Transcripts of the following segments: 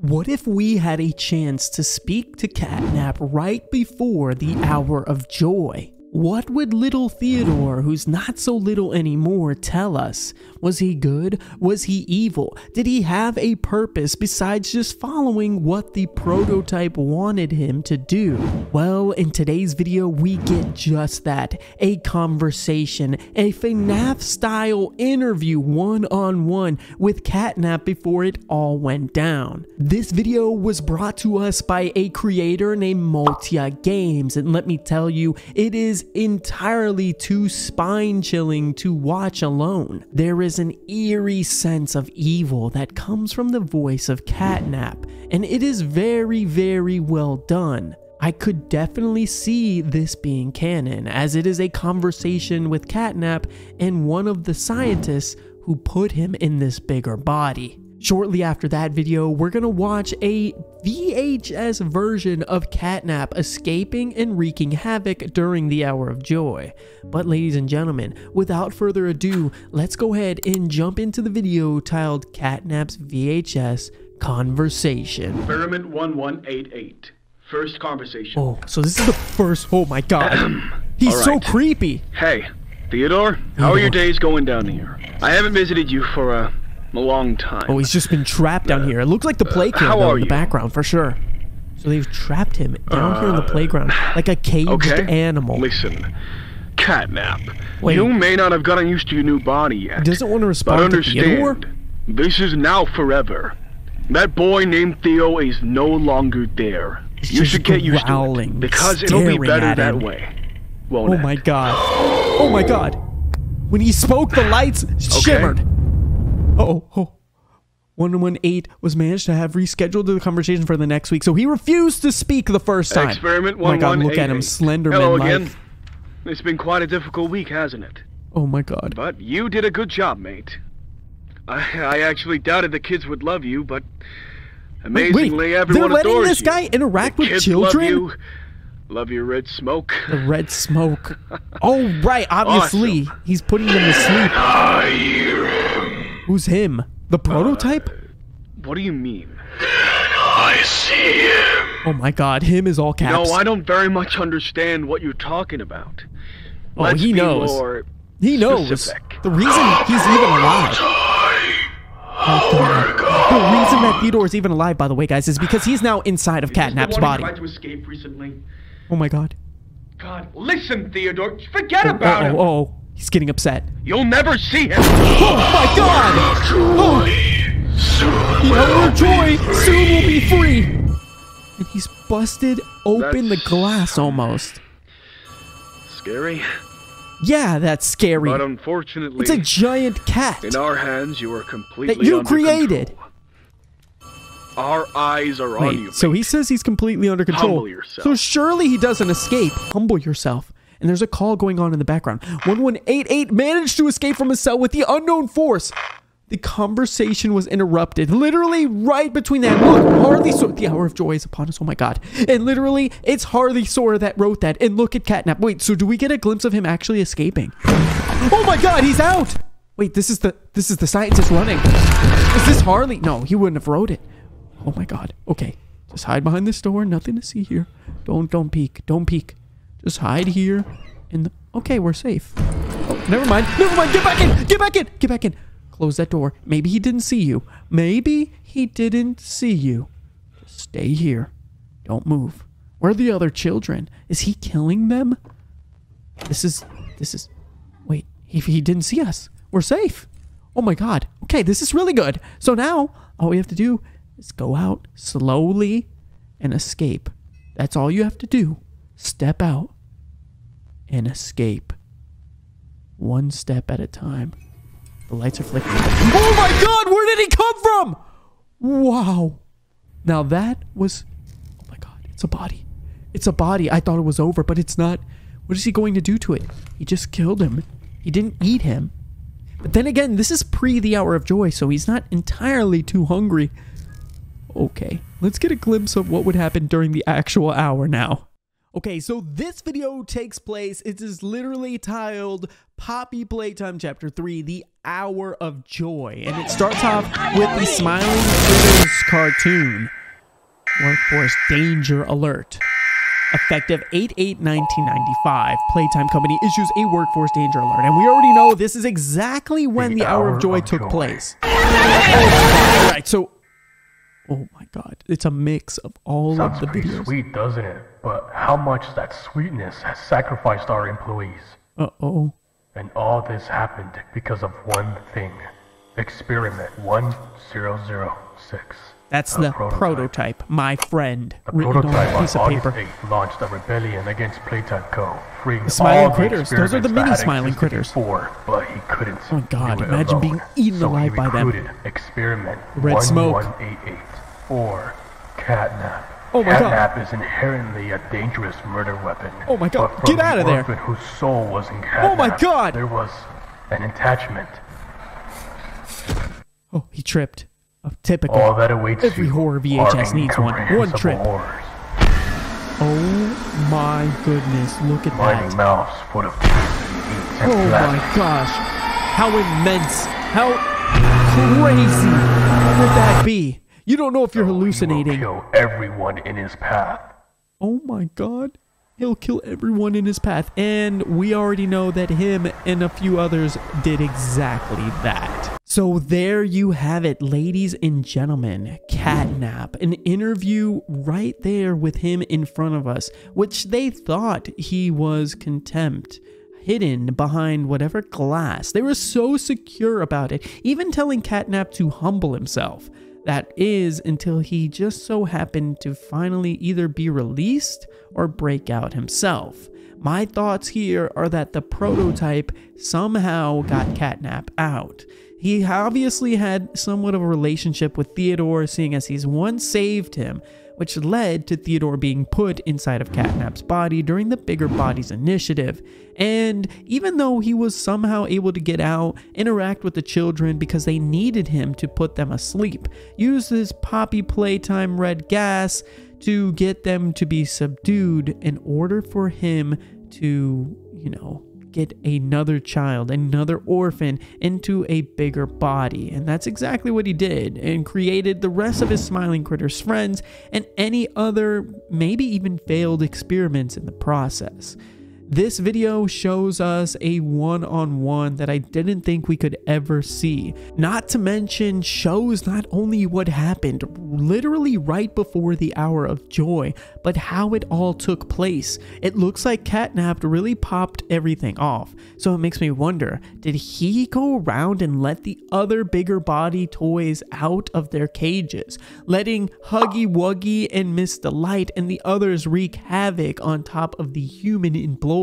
What if we had a chance to speak to Catnap right before the hour of joy? What would little Theodore, who's not so little anymore, tell us? Was he good? Was he evil? Did he have a purpose besides just following what the prototype wanted him to do? Well, in today's video, we get just that a conversation, a FNAF style interview one on one with Catnap before it all went down. This video was brought to us by a creator named Motya Games, and let me tell you, it is entirely too spine chilling to watch alone. There is an eerie sense of evil that comes from the voice of Catnap, and it is very, very well done. I could definitely see this being canon, as it is a conversation with Catnap and one of the scientists who put him in this bigger body. Shortly after that video, we're gonna watch a VHS version of Catnap escaping and wreaking havoc during the Hour of Joy. But ladies and gentlemen, without further ado, let's go ahead and jump into the video titled Catnap's VHS Conversation. Experiment 1188. First conversation. Oh, so this is the first, oh my god. He's All so creepy. Hey, Theodore, how are your days going down here? I haven't visited you for a, a long time. Oh, he's just been trapped down here. It looks like the playground Uh, how though, are in the you? background for sure. So they've trapped him down here in the playground like a caged okay. animal. Listen, catnap. Wait. You may not have gotten used to your new body yet. Doesn't want to but respond to Theodore. understand, this is now forever. That boy named Theo is no longer there. You should get used to it because it'll be better that way. Won't Oh it? my god. Oh my god. When he spoke, the lights shimmered. Oh, oh. 118 was managed to have rescheduled the conversation for the next week, so he refused to speak the first time. Experiment Oh my god, look at him, 1188. Slenderman Hello again. It's been quite a difficult week, hasn't it? Oh my god. But you did a good job, mate. I, I actually doubted the kids would love you, but Wait, amazingly, wait, everyone they're letting this you. guy interact The with children? Love you. Love your red smoke. The red smoke. Oh, right, obviously. Awesome. He's putting them to sleep. I hear him. Who's him? The prototype? Uh, what do you mean? I see him. Oh my god, him is all caps. No, I don't very much understand what you're talking about. Oh, Let's he be knows. more he knows. specific. The reason he's even alive. Oh, the reason that Theodore is even alive, by the way, guys, is because he's now inside of Catnap's The one body. who tried to escape recently. Oh my god. God, listen, Theodore. Forget Oh, about oh, him. oh, oh, he's getting upset. You'll never see him. Oh my god! Oh, of joy soon will be free! And he's busted open the glass almost. Scary, Yeah, that's scary. but unfortunately, It's a giant cat in our hands, you are completely that you created. control. Our eyes are on you. so he says he's completely under control. So surely he doesn't escape. Humble yourself. And there's a call going on in the background. 1188 managed to escape from his cell with the unknown force. The conversation was interrupted, literally right between that. Look, Harley Sawyer. The hour of joy is upon us. Oh my god! And literally, it's Harley Sawyer that wrote that. And look at Catnap. Wait, so do we get a glimpse of him actually escaping? Oh my god, he's out! Wait, this is the this is the scientist running. Is this Harley? No, he wouldn't have wrote it. Oh my god. Okay. Just hide behind this door. Nothing to see here. Don't don't peek. Don't peek. Just hide here. And Okay, we're safe. Oh, never mind. Never mind. Get back in. Get back in. Get back in. Close that door. Maybe he didn't see you. Maybe he didn't see you. Just stay here. Don't move. Where are the other children? Is he killing them? This is this is Wait, he, he didn't see us. We're safe. Oh my god. Okay, this is really good. So now all we have to do is go out slowly and escape. That's all you have to do. Step out and escape. One step at a time. The lights are flickering. Oh my god, where did he come from? Wow. Now that was Oh my god, it's a body. It's a body. I thought it was over, but it's not. What is he going to do to it? He just killed him. He didn't eat him. But then again, this is pre the hour of joy, so he's not entirely too hungry. Okay, let's get a glimpse of what would happen during the actual hour now. Okay, so this video takes place, it is literally titled Poppy Playtime Chapter 3 The Hour of Joy. And it starts off with the Smiling Critters cartoon. Workforce Danger Alert. Effective 8 8 1995, Playtime Company issues a workforce danger alert. And we already know this is exactly when the, Hour, of Joy took place. All right, so. Oh my god, it's a mix of all Sounds of the videos. sweet, doesn't it? But how much that sweetness has sacrificed our employees? Uh oh. And all this happened because of one thing. Experiment 1006. That's the prototype. prototype, my friend, The prototype a on piece of August paper. 8th launched a rebellion against Playtime Co., freeing The smiling all the critters. Those are the mini smiling critters. Before, but he couldn't. Oh my God, imagine alone. being eaten so alive by them. Experiment Red smoke. 1188 or catnap. Oh my God. catnap is inherently a dangerous murder weapon. Oh my God, But get outta the there. whose soul was in Oh my catnap, God. There was an attachment. Oh, he tripped. A typical. All that awaits Every you horror VHS needs one. One trip. Horrors. Oh my goodness, look at Mighty that. of teeth and Oh my gosh. How immense. How crazy would that be? You don't know if you're hallucinating. He will hallucinating. kill everyone in his path. Oh my god. He'll kill everyone in his path. And we already know that him and a few others did exactly that. So there you have it, ladies and gentlemen. Catnap. An interview right there with him in front of us, which they thought he was contempt. Hidden behind whatever glass. They were so secure about it, even telling Catnap to humble himself. That is until he just so happened to finally either be released or break out himself. My thoughts here are that the prototype somehow got Catnap out. He obviously had somewhat of a relationship with Theodore, seeing as he's once saved him, which led to Theodore being put inside of Catnap's body during the Bigger Bodies initiative. And even though he was somehow able to get out, interact with the children because they needed him to put them asleep, use his poppy playtime red gas to get them to be subdued in order for him to, you know, get another child, another orphan into a bigger body. And that's exactly what he did and created the rest of his Smiling Critters friends and any other, maybe even failed experiments in the process. This video shows us a one on one that I didn't think we could ever see. Not to mention, shows not only what happened literally right before the hour of joy, but how it all took place. It looks like Catnap really popped everything off. So it makes me wonder did he go around and let the other bigger body toys out of their cages, letting Huggy Wuggy and Miss Delight and the others wreak havoc on top of the human employees?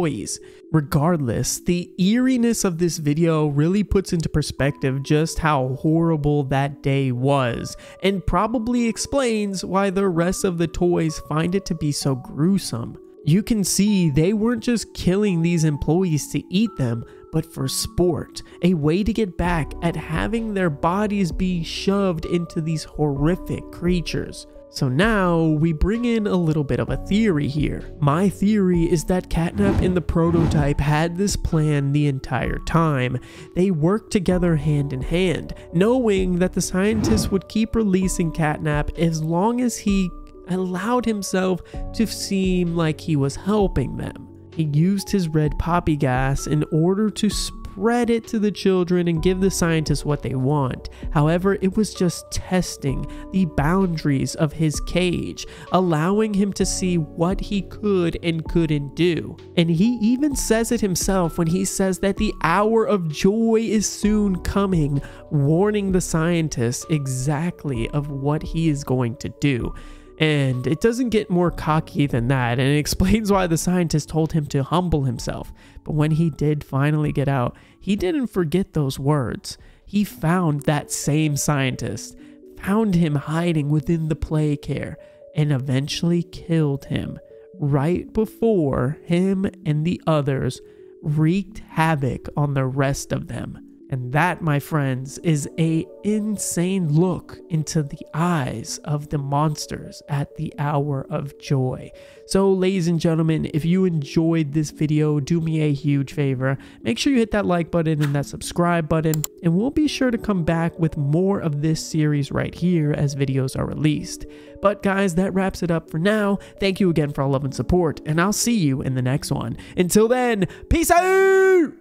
Regardless, the eeriness of this video really puts into perspective just how horrible that day was, and probably explains why the rest of the toys find it to be so gruesome. You can see they weren't just killing these employees to eat them, but for sport, a way to get back at having their bodies be shoved into these horrific creatures. So now we bring in a little bit of a theory here. My theory is that Catnap and the prototype had this plan the entire time. They worked together hand in hand, knowing that the scientists would keep releasing Catnap as long as he allowed himself to seem like he was helping them. He used his red poppy gas in order to spread it to the children and give the scientists what they want. However, it was just testing the boundaries of his cage, allowing him to see what he could and couldn't do. And he even says it himself when he says that the hour of joy is soon coming, warning the scientists exactly of what he is going to do. And it doesn't get more cocky than that, and it explains why the scientist told him to humble himself. But when he did finally get out, he didn't forget those words. He found that same scientist, found him hiding within the play care, and eventually killed him right before him and the others wreaked havoc on the rest of them. And that, my friends, is a insane look into the eyes of the monsters at the hour of joy. So, ladies and gentlemen, if you enjoyed this video, do me a huge favor. Make sure you hit that like button and that subscribe button, and we'll be sure to come back with more of this series right here as videos are released. But guys, that wraps it up for now. Thank you again for all love and support, and I'll see you in the next one. Until then, peace out!